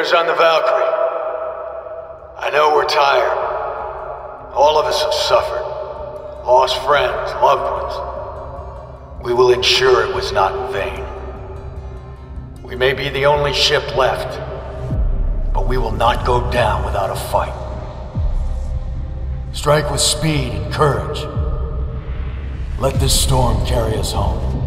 Warriors on the Valkyrie. I know we're tired. All of us have suffered. Lost friends, loved ones. We will ensure it was not in vain. We may be the only ship left, but we will not go down without a fight. Strike with speed and courage. Let this storm carry us home.